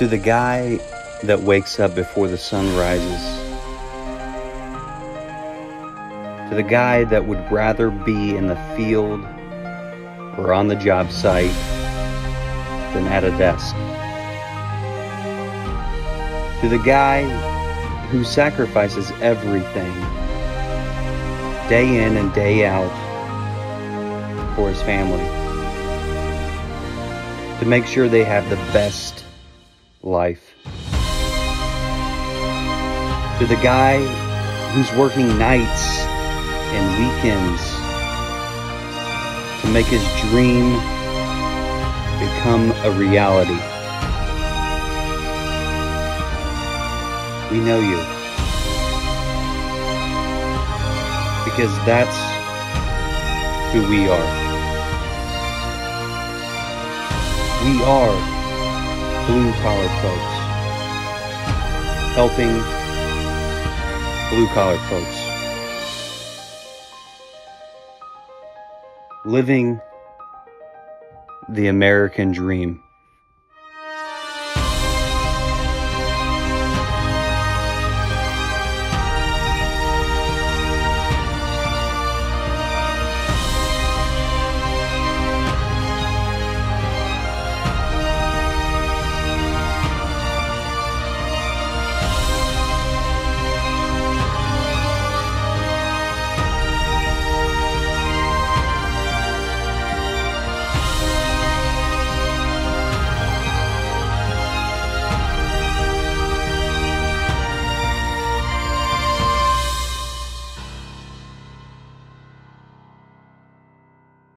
To the guy that wakes up before the sun rises. To the guy that would rather be in the field or on the job site than at a desk. To the guy who sacrifices everything day in and day out for his family to make sure they have the best life. To the guy who's working nights and weekends to make his dream become a reality. We know you. Because that's who we are. We are blue collar folks. Helping blue collar folks. Living the American dream.